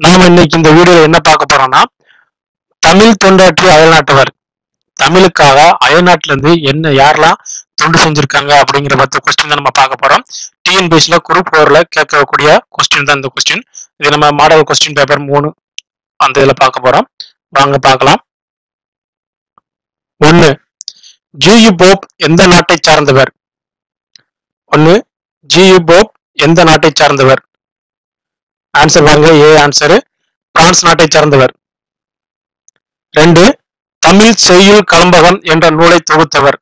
நாம இன்னைக்கு இந்த வீடியோல என்ன பார்க்க போறோம்னா தமிழ் தொண்டாற்றி அயல்நாட்டவர் தமிழுக்காக அயல்நாட்டுல இருந்து என்ன யாரெல்லாம் தொண்டு செஞ்சிருக்காங்க அப்படிங்கிற பத்த கொஸ்டின் தான் நம்ம பார்க்க போறோம். டிஎன்பிஎஸ்சில குரூப் போர்ல கேட்கக்கூடிய கொஸ்டின் தான் இந்த கொஸ்டின் இது நம்ம மாடல் கொஸ்டின் பேப்பர் மூணு அந்த இதுல பார்க்க போறோம். வாங்க பார்க்கலாம். ஒன்னு ஜியு போப் எந்த நாட்டை சார்ந்தவர்? ஒன்னு ஜியு போப் எந்த நாட்டை சார்ந்தவர்? ஆன்சர் பாருங்க ஏ ஆன்சர் பிரான்ஸ் நாட்டை சார்ந்தவர். ரெண்டு தமிழ் செய்யுள் கலம்பகம் என்ற நூலை தொகுத்தவர்.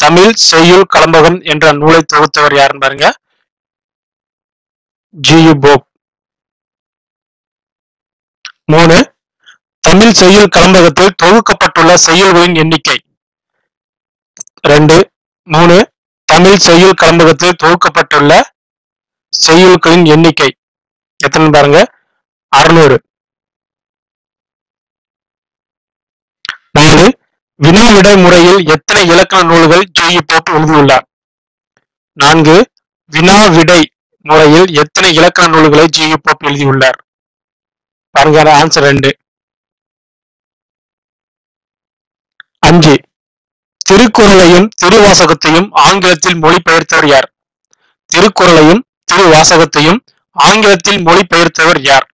தமிழ் செய்யுள் கலம்பகம் என்ற நூலை தொகுத்தவர் யாருன்னு பாருங்க. ஜியு போப் மூணு தமிழ் செய்யுள் கலம்பகத்தில் தொகுக்கப்பட்டுள்ள செய்யுள்களின் எண்ணிக்கை. ரெண்டு மூணு தமிழ் செய்யுள் கலம்பகத்தில் தொகுக்கப்பட்டுள்ள செய்யுள்களின் எண்ணிக்கை. எத்தனை பாருங்க? அறுநூறு. நாலு வினா விடை முறையில் எத்தனை இலக்கண நூல்கள் ஜி போப் எழுதியுள்ளார்? நான்கு வினா விடை முறையில் எத்தனை இலக்கண நூல்களை ஜிஇ போப் எழுதியுள்ளார்? பாருங்க ஆன்சர் ரெண்டு. அஞ்சு திருக்குறளையும் திருவாசகத்தையும் ஆங்கிலத்தில் மொழிபெயர்த்தவர் யார்? திருக்குறளையும் திருவாசகத்தையும் ஆங்கிலத்தில் மொழிபெயர்த்தவர் யார்?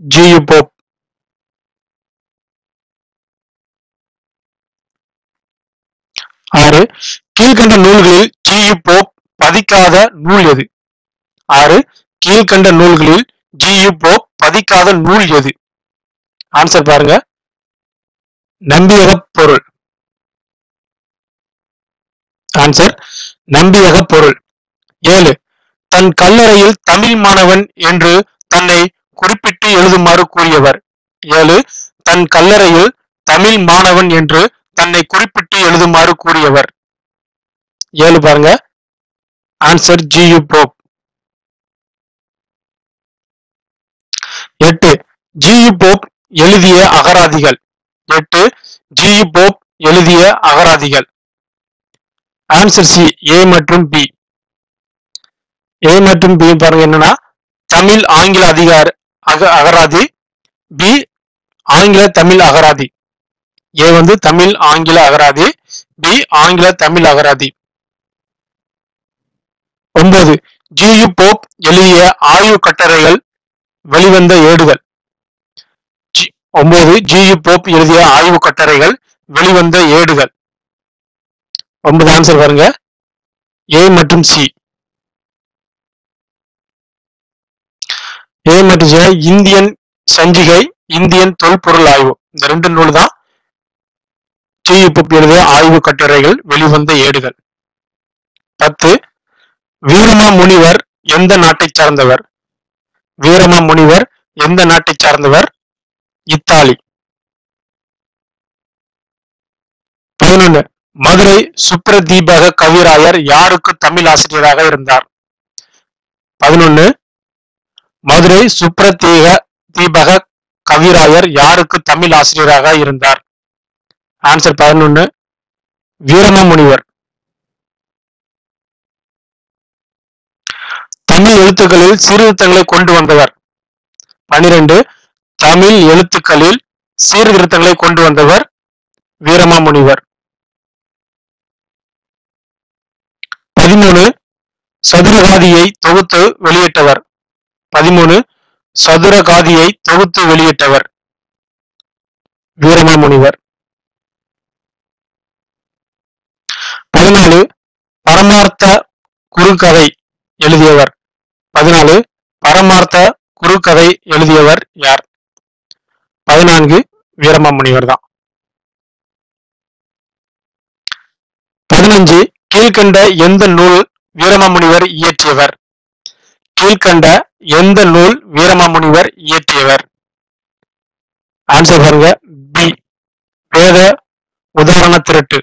ஜி. போப். ஆறு. கீழ்கண்ட நூல்களில் ஜி. போப் பதிக்காத நூல் எது? ஆறு. கீழ்கண்ட நூல்களில் ஜி. போப் பதிக்காத நூல் எது? ஆன்சர் பாருங்க. நம்பியக பொருள். ஆன்சர் நம்பியக பொருள். ஏழு. தன் கல்லறையில் தமிழ் மாணவன் என்று தன்னை குறிப்பிட்டு எழுதுமாறு கூறியவர். ஏழு தன் கல்லறையில் தமிழ் மாணவன் என்று தன்னை குறிப்பிட்டு எழுதுமாறு கூறியவர். ஏழு பாருங்க. ஆன்சர் ஜி யு போப் எட்டு ஜி யு போப் எழுதிய அகராதிகள். எட்டு ஜி யு போப் எழுதிய அகராதிகள். ஆன்சர் சி ஏ மற்றும் பி ஏ மற்றும் பி பாருங்க என்னன்னா தமிழ் ஆங்கில அதிகார அக அகராதி. பி ஆங்கில தமிழ் அகராதி. ஏ வந்து தமிழ் ஆங்கில அகராதி. பி ஆங்கில தமிழ் அகராதி. ஒன்பது ஜி யு போப் எழுதிய ஆய்வு கட்டுரைகள் வெளிவந்த ஏடுகள். ஜி- ஒன்பது ஜி யு போப் எழுதிய ஆய்வு கட்டுரைகள் வெளிவந்த ஏடுகள். ஒன்பது ஆன்சர் பாருங்க. ஏ மற்றும் சி ஏ மற்றும் இந்தியன் சஞ்சிகை இந்தியன் தொல்பொருள் ஆய்வு. இந்த ரெண்டு நூல் தான் ஜி எழுதிய ஆய்வு கட்டுரைகள் வெளிவந்த ஏடுகள். பத்து வீரமா முனிவர் எந்த நாட்டை சார்ந்தவர்? வீரமா முனிவர் எந்த நாட்டை சார்ந்தவர்? இத்தாலி. பதினொன்னு மதுரை சுப்ரதீபக கவிராயர் யாருக்கு தமிழ் ஆசிரியராக இருந்தார்? பதினொன்னு மதுரை சுப்ரதீக தீபக கவிராயர் யாருக்கு தமிழ் ஆசிரியராக இருந்தார்? ஆன்சர் பதினொன்னு வீரம முனிவர் தமிழ் எழுத்துக்களில் சீர்திருத்தங்களை கொண்டு வந்தவர். பனிரெண்டு தமிழ் எழுத்துக்களில் சீர்திருத்தங்களை கொண்டு வந்தவர் வீரமாமுனிவர். பதிமூணு சதுரகாதியை தொகுத்து வெளியிட்டவர். பதிமூணு சதுரகாதியை தொகுத்து வெளியிட்டவர். வீரமாமுனிவர் பதினாலு பரமார்த்த குறுக்கதை எழுதியவர். பதினாலு பரமார்த்த குறுக்கதை எழுதியவர் யார்? பதினான்கு வீரமாமுனிவர் தான் பதினஞ்சு கீழ்கண்ட எந்த நூல் வீரமாமுனிவர் இயற்றியவர்? கீழ்கண்ட எந்த நூல் வீரமாமுனிவர் இயற்றியவர்? ஆன்சர் பாருங்க. பி வேத உதாரண திரட்டு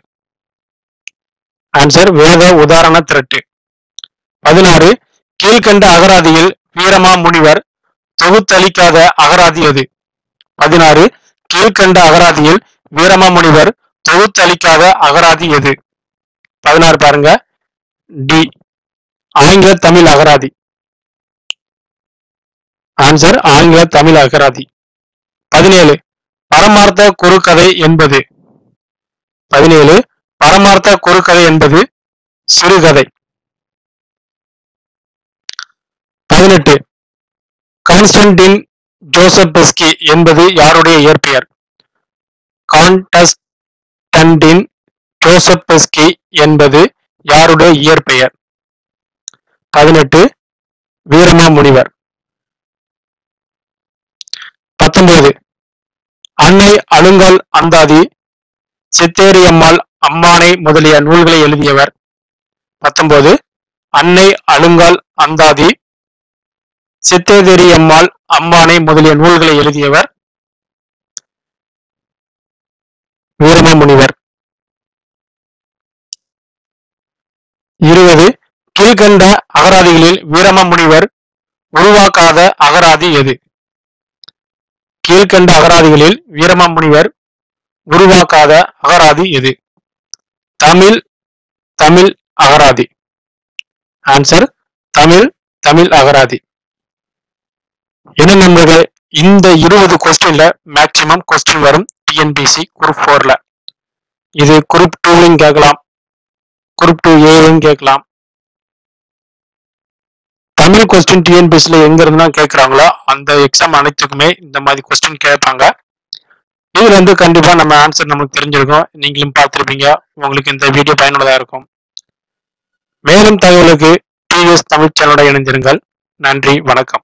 ஆன்சர் வேத உதாரண திரட்டு பதினாறு. கீழ்கண்ட அகராதியில் வீரமா முனிவர் தொகுத்தளிக்காத அகராதி எது? பதினாறு. கீழ்கண்ட அகராதியில் வீரமா முனிவர் தொகுத்தளிக்காத அகராதி எது? பதினாறு பாருங்க. டி ஆங்கில தமிழ் அகராதி. ஆன்சர் ஆங்கில தமிழ் அகராதி. பதினேழு பரமார்த்த குறுக்கதை என்பது. பதினேழு பரமார்த்த குறுக்கதை என்பது சிறுகதை. பதினெட்டு கான்ஸ்டன்டின் ஜோசப்பெஸ்கி என்பது யாருடைய இயற்பெயர்? கான்டஸ்டன்டின் ஜோசப்பெஸ்கி என்பது யாருடைய இயற்பெயர்? பதினெட்டு வீரமா முனிவர் பத்தொன்பது. அன்னை அழுங்கல் அந்தாதி சித்தேரியம்மாள் அம்மானை முதலிய நூல்களை எழுதியவர். பத்தொன்பது. அன்னை அழுங்கால் அந்தாதி சித்தேதேரியம்மாள் அம்மானை முதலிய நூல்களை எழுதியவர். வீரம முனிவர் இருபது. கீழ்கண்ட அகராதிகளில் வீரமாமுனிவர் உருவாக்காத அகராதி எது? கீழ்கண்ட அகராதிகளில் வீரமாமுனிவர் உருவாக்காத அகராதி எது தமிழ் தமிழ் அகராதி. ஆன்சர் தமிழ் தமிழ் அகராதி. என்ன நண்பர்கள் இந்த இருபது கொஸ்டின்ல மேக்சிமம் கொஸ்டின் வரும் டிஎன்பிசி குரூப் ஃபோர்ல இது குரூப் டூலையும் கேட்கலாம். குரூப் டூ ஏவும் கேட்கலாம். தமிழ் கொஸ்டின் டிஎன்பிஎஸ்சியில் எங்க கேட்குறாங்களோ அந்த எக்ஸாம் அனைத்துக்குமே இந்த மாதிரி கொஸ்டின் கேட்பாங்க. இதில் வந்து கண்டிப்பாக நம்ம ஆன்சர் நமக்கு தெரிஞ்சிருக்கும். நீங்களும் பார்த்துருப்பீங்க. உங்களுக்கு இந்த வீடியோ பயனுள்ளதாக இருக்கும். மேலும் தகவலுக்கு டிவிஎஸ் தமிழ் சேனலோட இணைந்திருங்கள். நன்றி வணக்கம்.